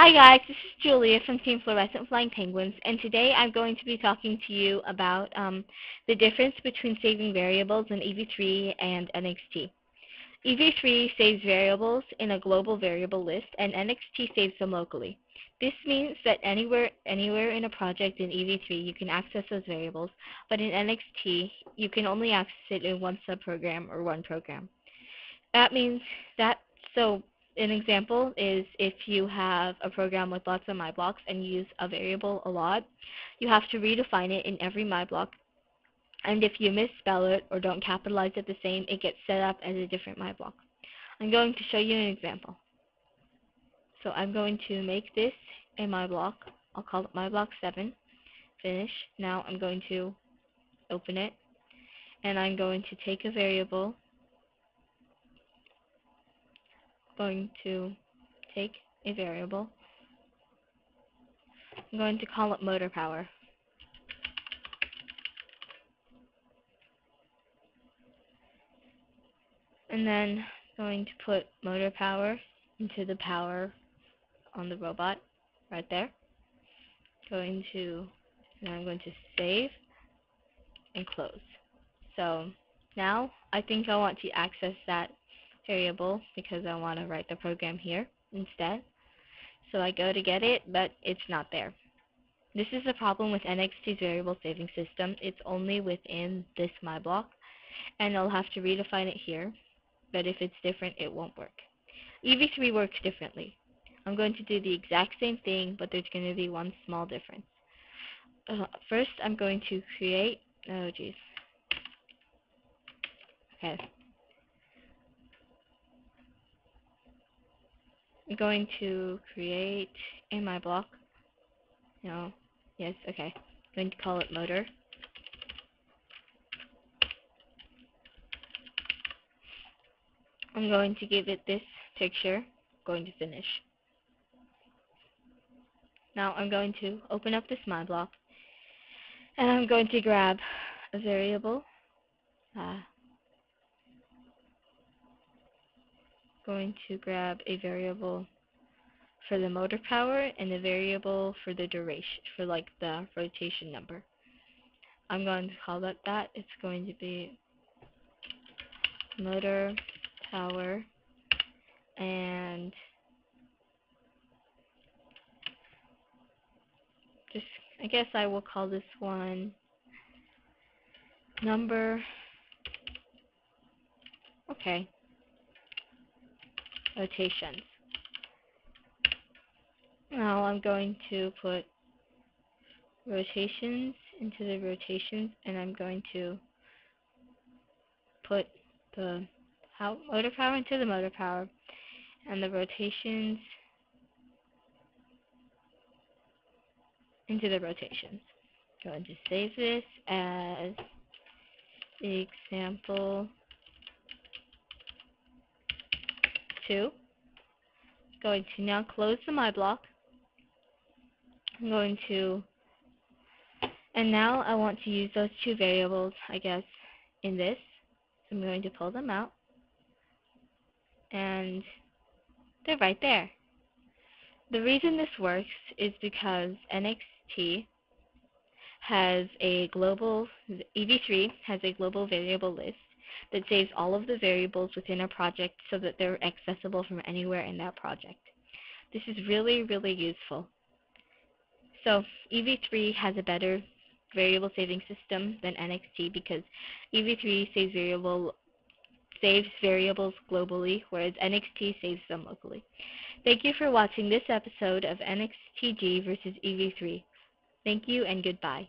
Hi guys, this is Julia from Team Fluorescent Flying Penguins, and today I'm going to be talking to you about um, the difference between saving variables in EV3 and NXT. EV3 saves variables in a global variable list, and NXT saves them locally. This means that anywhere, anywhere in a project in EV3 you can access those variables, but in NXT you can only access it in one subprogram or one program. That means that, so an example is if you have a program with lots of MyBlocks and use a variable a lot, you have to redefine it in every MyBlock. And if you misspell it or don't capitalize it the same, it gets set up as a different MyBlock. I'm going to show you an example. So I'm going to make this a MyBlock. I'll call it MyBlock 7. Finish. Now I'm going to open it. And I'm going to take a variable going to take a variable. I'm going to call it motor power. And then going to put motor power into the power on the robot right there. Going to, now I'm going to save and close. So now I think I want to access that variable because I want to write the program here instead. So I go to get it, but it's not there. This is the problem with NXT's variable saving system. It's only within this my block, and I'll have to redefine it here, but if it's different, it won't work. EV3 works differently. I'm going to do the exact same thing, but there's going to be one small difference. Uh, first, I'm going to create, oh geez. Okay, I'm going to create in my block. No. Yes, okay. I'm going to call it motor. I'm going to give it this picture. I'm going to finish. Now I'm going to open up this my block and I'm going to grab a variable uh, going to grab a variable for the motor power and a variable for the duration, for like the rotation number. I'm going to call that that. It's going to be motor power and just I guess I will call this one number okay rotations. Now I'm going to put rotations into the rotations and I'm going to put the motor power into the motor power and the rotations into the rotations. Going to save this as example 2. Going to now close the my block. I'm going to, and now I want to use those two variables, I guess, in this. So I'm going to pull them out. And they're right there. The reason this works is because NXT has a global, EV3 has a global variable list that saves all of the variables within a project so that they're accessible from anywhere in that project. This is really, really useful. So EV3 has a better variable saving system than NXT because EV3 saves variable saves variables globally, whereas NXT saves them locally. Thank you for watching this episode of NXTG versus EV3. Thank you and goodbye.